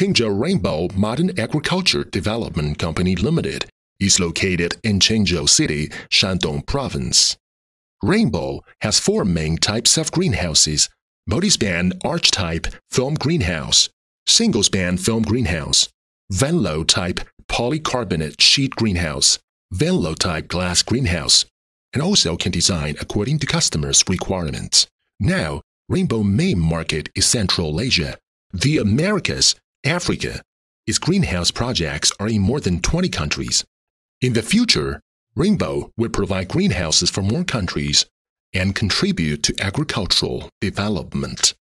Qingzhou Rainbow Modern Agriculture Development Company Limited is located in Qingzhou City, Shandong Province. Rainbow has four main types of greenhouses multi-span arch-type film greenhouse, single-span film greenhouse, Venlo type polycarbonate sheet greenhouse, Venlo type glass greenhouse, and also can design according to customers' requirements. Now, Rainbow main market is Central Asia, the Americas, Africa. Its greenhouse projects are in more than 20 countries. In the future, Rainbow will provide greenhouses for more countries and contribute to agricultural development.